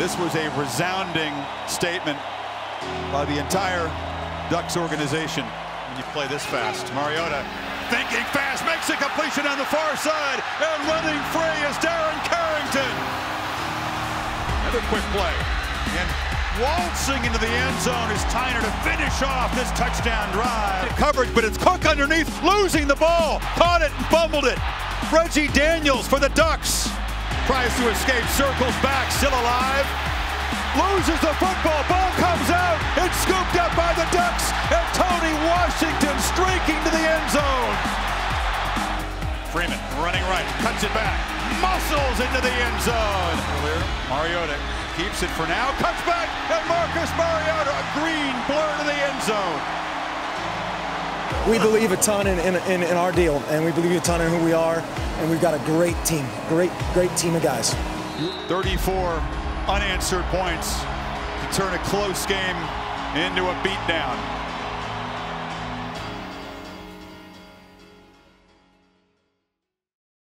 This was a resounding statement by the entire Ducks organization. When you play this fast, Mariota thinking fast, makes a completion on the far side, and running free is Darren Carrington. Another quick play, and waltzing into the end zone is Tyner to finish off this touchdown drive. Coverage, but it's Cook underneath, losing the ball, caught it and fumbled it. Reggie Daniels for the Ducks. Tries to escape, circles back, still alive. Loses the football, ball comes out. It's scooped up by the Ducks, and Tony Washington streaking to the end zone. Freeman running right, cuts it back, muscles into the end zone. Mariota keeps it for now, cuts back, and Marcus Mariota, a green blur to the end zone. We believe a ton in, in, in, in our deal, and we believe a ton in who we are, and we've got a great team, great, great team of guys. 34 unanswered points to turn a close game into a beatdown.